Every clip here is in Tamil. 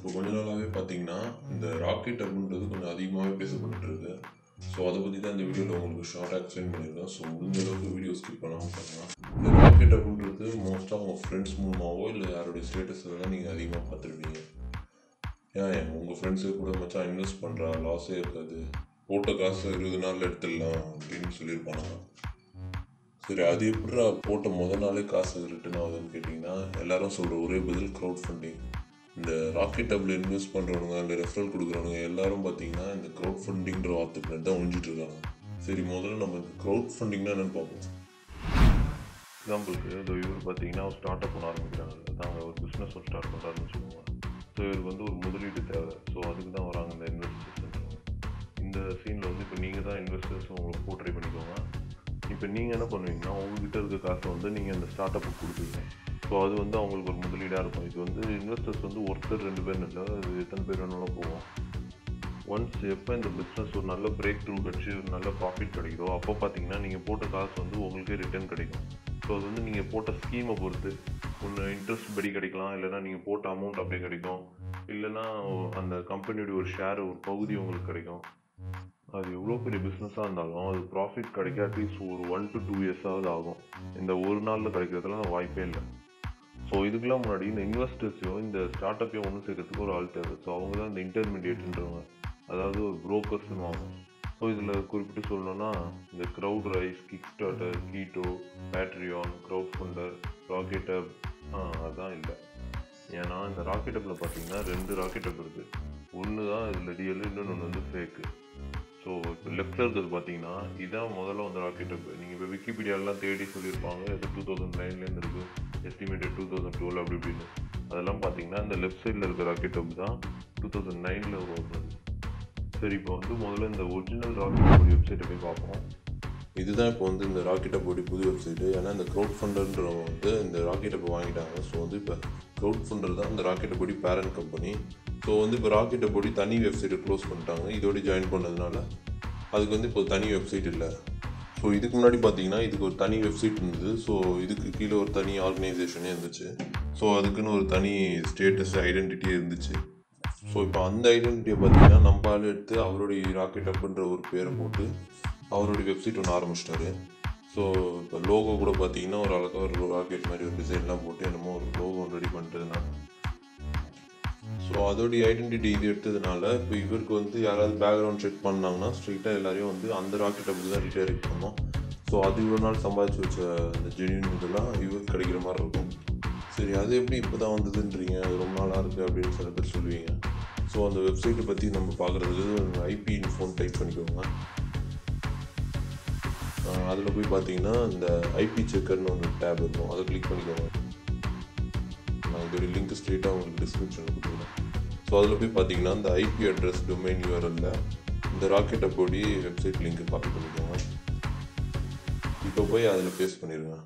இப்போ கொஞ்ச நாளாகவே பார்த்தீங்கன்னா இந்த ராக்கெட் அப்படின்றது கொஞ்சம் அதிகமாகவே பேசப்பட்டுருக்கு ஸோ அதை பற்றி தான் இந்த வீடியோவில் உங்களுக்கு ஷார்ட்டாக எக்ஸ்பிளைன் பண்ணியிருக்கேன். ஸோ முடிஞ்ச அளவுக்கு வீடியோ ஸ்கிப் பண்ணாமல் பண்ணலாம் இந்த ராக்கெட் அப்படின்றது மோஸ்ட்டாக உங்கள் ஃப்ரெண்ட்ஸ் மூலமாகவோ இல்லை யாருடைய ஸ்டேட்டஸில் தான் நீங்கள் அதிகமாக பார்த்துருப்பீங்க? ஏன்? உங்கள் ஃப்ரெண்ட்ஸு கூட மச்சான் இன்வெஸ்ட் பண்ணுறா லாஸே இருக்காது. போட்ட காசு இருபது நாளில் எடுத்துடலாம் அப்படின்னு சொல்லியிருப்பானுங்க சரி அது எப்படி போட்ட முதல் நாளே காசு ரிட்டர்ன் ஆகுதுன்னு கேட்டிங்கன்னா எல்லாரும் சொல்கிற ஒரே பதில் க்ரௌட் ஃபண்டிங் இந்த ராக்கெட் டப்பில் இன்வெஸ்ட் பண்ணுறவங்க இல்லை ரெஃபரல் கொடுக்குறவங்க எல்லாரும் பார்த்தீங்கன்னா இந்த க்ரௌட் ஃபண்டிங்கிற வார்த்தை பின்னாடி தான் ஒழிஞ்சிட்டு இருக்காங்க சரி முதல்ல நம்ம இந்த க்ரௌட் ஃபண்டிங்னா என்னென்னு பார்ப்போம். எக்ஸாம்பிளுக்கு இந்த இவர் பார்த்தீங்கன்னா ஒரு ஸ்டார்ட் அப் பண்ண ஆரம்பிக்கிறாங்க நாங்கள் ஒரு பிஸ்னஸ் ஒரு ஸ்டார்ட் பண்ணுறாருன்னு வச்சுக்கோங்க ஸோ இவருக்கு வந்து ஒரு முதலீடு தேவை. ஸோ அதுக்கு தான் வராங்க இந்த இன்வெஸ்டர்ஸ் இந்த சீனில் வந்து இப்போ நீங்கள் தான் இன்வெஸ்டர்ஸ் உங்களுக்கு போட்ரை பண்ணிக்கோங்க. இப்போ நீங்கள் என்ன பண்ணுவீங்கன்னா உங்ககிட்ட இருக்க காசை வந்து நீங்கள் அந்த ஸ்டார்ட் அப்புக்கு கொடுப்பீங்க. ஸோ அது வந்து அவங்களுக்கு ஒரு முதலீடாக இருக்கும். இது வந்து இன்வெஸ்டர்ஸ் வந்து ஒருத்தர் ரெண்டு பேர் இல்லை அது எத்தனை பேர் வேணாலும் போவோம். ஒன்ஸ் எப்போ இந்த பிஸ்னஸ் ஒரு நல்ல பிரேக் த்ரூ கிடச்சி ஒரு நல்ல ப்ராஃபிட் கிடைக்குதோ அப்போ பார்த்தீங்கன்னா நீங்கள் போட்ட காசு வந்து உங்களுக்கே ரிட்டர்ன் கிடைக்கும். ஸோ அது வந்து நீங்கள் போட்ட ஸ்கீமை பொறுத்து. ஒன்று இன்ட்ரெஸ்ட் படி கிடைக்கலாம் இல்லைனா நீங்கள் போட்ட அமௌண்ட் அப்படியே கிடைக்கும். இல்லைனா அந்த கம்பெனியோட ஒரு ஷேர் ஒரு பகுதி உங்களுக்கு கிடைக்கும். அது எவ்வளோ பெரிய பிஸ்னஸாக இருந்தாலும் அது ப்ராஃபிட் கிடைக்க அட்லீஸ்ட் ஒரு ஒன் டு டூ இயர்ஸாவது ஆகும். இந்த ஒரு நாளில் கிடைக்கிறதுலாம் வாய்ப்பே இல்லை. ஸோ இதுக்கெல்லாம் முன்னாடி இந்த இன்வெஸ்டர்ஸையும் இந்த ஸ்டார்ட் அப்பையும் ஒன்று சேர்க்கறதுக்கு ஒரு ஆள் தேவை. ஸோ அவங்க தான் இந்த இன்டர்மீடியேட்ன்றவங்க அதாவது ஒரு ப்ரோக்கர்ஸ்னு வாங்க. ஸோ இதில் குறிப்பிட்டு சொல்லணும்னா இந்த Crowdrise Kickstarter Ketto Patreon Crowdfunder rocket up அதான் இல்லை. ஏன்னா இந்த ராக்கெட் அப்பில் பார்த்தீங்கன்னா ரெண்டு ராக்கெட் அப் இருக்குது ஒன்று தான் இதில் ரியல் இன்னொன்று வந்து ஃபேக்கு ஸோ இப்போ லெஃப்டில் இருக்கிறது பார்த்தீங்கன்னா இதான் முதல்ல வந்து ராக்கெட் அப் நீங்கள் இப்போ விக்கிபீடியாலாம் தேடி சொல்லியிருப்பாங்க. இது டூ தௌசண்ட் நைன்லேருந்து இருக்குது எஸ்டிமேட்டட் டூ தௌசண்ட் டுவெல் அப்படி இப்படின்னு அதெல்லாம் பார்த்தீங்கன்னா இந்த லெஃப்ட் சைடில் இருக்கிற ராக்கெட் அப் தான் டூ தௌசண்ட் நைனில் உருவாக்குனது. சரி இப்போ வந்து முதல்ல இந்த ஒரிஜினல் ராக்கெட் வெப்சைட்டை போய் பார்ப்போம். இதுதான் இப்போ வந்து இந்த ராக்கெட் அப்போடைய புது வெப்சைட்டு ஏன்னா இந்த க்ரௌட் ஃபண்டர்ன்றவங்க வந்து இந்த ராக்கெட் இப்போ வாங்கிட்டாங்க. ஸோ வந்து இப்போ க்ரௌட் ஃபண்டர் தான் இந்த ராக்கெட் போடி பேரண்ட் கம்பெனி ஸோ வந்து இப்போ ராக்கெட் போடி தனி வெப்சைட்டை க்ளோஸ் பண்ணிட்டாங்க. இதோட ஜாயின் பண்ணதுனால அதுக்கு வந்து இப்போ தனி வெப்சைட் இல்லை. ஸோ இதுக்கு முன்னாடி பார்த்தீங்கன்னா இதுக்கு ஒரு தனி வெப்சைட் இருந்தது. ஸோ இதுக்கு கீழே ஒரு தனி ஆர்கனைசேஷனே இருந்துச்சு. ஸோ அதுக்குன்னு ஒரு தனி ஸ்டேட்டஸ் ஐடென்டிட்டியே இருந்துச்சு. ஸோ இப்போ அந்த ஐடென்டிட்டியை பார்த்தீங்கன்னா நம்ம ஆள் எடுத்து அவருடைய ராக்கெட் அப்புன்ற ஒரு பேரை போட்டு அவருடைய வெப்சைட் ஒன்று ஆரம்பிச்சிட்டாரு. ஸோ இப்போ லோகோ கூட பார்த்தீங்கன்னா ஒரு அழகாக ஒரு ராக்கெட் மாதிரி ஒரு டிசைன்லாம் போட்டு என்னமோ ஒரு லோகோ ரெடி பண்ணுறதுனா ஸோ அதோடைய ஐடென்டிட்டி இது எடுத்ததுனால இப்போ இவருக்கு வந்து யாராவது பேக்ரவுண்ட் செக் பண்ணாங்கன்னா ஸ்ட்ரீட்டாக எல்லாரையும் வந்து அந்த ராக்கெட்டை பற்றி தான் ரிட்டையர் பண்ணோம் ஸோ அது இவ்வளோ நாள் சம்பாதிச்சு வச்ச அந்த ஜெனியூன் இதெல்லாம் இவருக்கு கிடைக்கிற மாதிரி இருக்கும். சரி அது எப்படி இப்போ தான் வந்ததுன்றீங்க? அது ரொம்ப நாளாக இருக்குது அப்படின்னு சில பேர் சொல்லுவீங்க. ஸோ அந்த வெப்சைட்டை பற்றி நம்ம பார்க்குறதுக்கு ஐபி ஃபோன் டைப் பண்ணிக்கோங்க. அதில் போய் பார்த்தீங்கன்னா இந்த ஐபி செக்கர்னு ஒன்று டேப் இருக்கும். அதை கிளிக் பண்ணிக்கோங்க. நான் லிங்க் ஸ்ட்ரெயிட்டாக உங்களுக்கு டிஸ்கிரிப்ஷனில் கொடுக்குறேன் ஸோ அதில் போய் பார்த்தீங்கன்னா இந்த ஐபி அட்ரஸ் டொமைன் யூஆர்எல்ல இந்த ராக்கெட்டை போடி வெப்சைட் லிங்க்கு காப்பி பண்ணிக்கோங்க. இப்போ போய் அதில் பேஸ்ட் பண்ணிடுங்க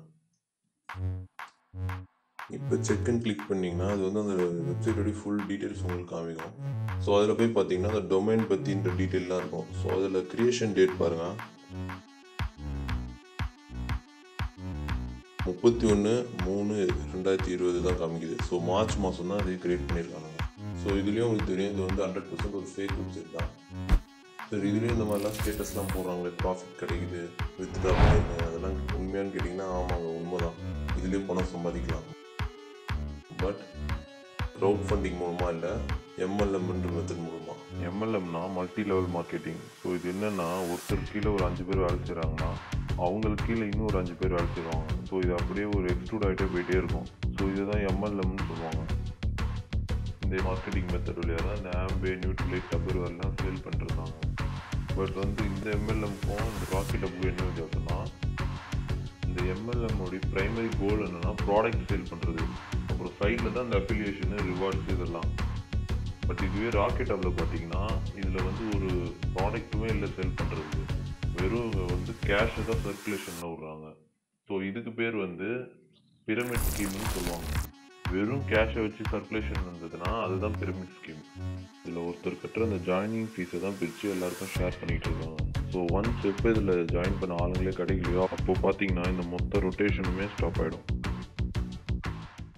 இப்போ செக்னு கிளிக் பண்ணிங்கன்னா அது வந்து அந்த வெப்சைட்டோடைய ஃபுல் டீட்டெயில்ஸ் உங்களுக்கு காமிக்கும். ஸோ அதில் போய் பார்த்தீங்கன்னா அந்த டொமைன் பற்றின்ற டீட்டெயிலாக இருக்கும். ஸோ அதில் க்ரியேஷன் டேட் பாருங்கள் முப்பத்தி ஒன்று மூணு ரெண்டாயிரத்தி இருபது தான் காமிக்குது. ஸோ மார்ச் மாதம் தான் அது கிரியேட் பண்ணியிருக்காங்க. ஸோ இதுலேயும் உங்களுக்கு தெரியும் இது வந்து ஹண்ட்ரட் பர்சன்ட் ஒரு ஃபேக் வெப்சைட் தான். ஸோ இதுலேயும் இந்த மாதிரிலாம் ஸ்டேட்டஸ்லாம் போடுறாங்களே ப்ராஃபிட் கிடைக்குது வித்ட்ரா பண்ணிருங்க அதெல்லாம் உண்மையானு கேட்டிங்கன்னா ஆமாங்க உண்மை தான் இதுலேயும் பணம் சம்பாதிக்கலாம். பட் க்ரௌட் ஃபண்டிங் மூலமாக இல்லை எம்எல்எம்ன்ற மெத்தட் மூலமாக எம்எல்எம்னா மல்டி லெவல் மார்க்கெட்டிங் ஸோ இது என்னென்னா ஒருத்தர் கீழே ஒரு அஞ்சு பேர் வேலை செய்கிறாங்கன்னா அவங்களுக்கு கீழே இன்னும் ஒரு அஞ்சு பேர் வேலை செய்வாங்க. ஸோ இது அப்படியே ஒரு எக்ஸ்ட்ரூட் ஆகிட்டே போயிட்டே இருக்கும். ஸோ இதுதான் எம்எல்எம்னு சொல்லுவாங்க. இந்த மார்க்கெட்டிங் மெத்தட் வழியாக தான் இந்த ஆம்பே நியூட்ரிலைட் டபர் வரலாம் சேல் பண்ணிருந்தாங்க பட் வந்து இந்த எம்எல்எம்க்கும் இந்த ராக்கெட் அப்புக்கும் என்ன வித்தியாசம்னா இந்த எம்எல்எம்மோடைய ப்ரைமரி கோல் என்னென்னா ப்ராடக்ட் சேல் பண்ணுறது அப்புறம் சைடில் தான் இந்த அஃபிலியேஷனு ரிவார்ட்ஸ் இதெல்லாம். பட் இதுவே ராக்கெட் அப்பில் பார்த்தீங்கன்னா இதில் வந்து ஒரு ப்ராடக்ட்டுமே இல்லை சேல் பண்ணுறது வெறும் வந்து கேஷை தான் சர்க்குலேஷனில் விடுறாங்க. ஸோ இதுக்கு பேர் வந்து பிரமிட் ஸ்கீம்னு சொல்லுவாங்க. வெறும் கேஷை வச்சு சர்க்குலேஷன் இருந்ததுன்னா அதுதான் பிரமிட் ஸ்கீம் இதில் ஒருத்தர் கட்டுற அந்த ஜாயினிங் ஃபீஸை தான் பிரித்து எல்லாருக்கும் ஷேர் பண்ணிகிட்டு இருக்காங்க. ஸோ ஒன்ஸ் எப்போ இதில் ஜாயின் பண்ண ஆளுங்களே கிடைக்கலையோ அப்போ பார்த்தீங்கன்னா இந்த மொத்த ரொட்டேஷனுமே ஸ்டாப் ஆகிடும்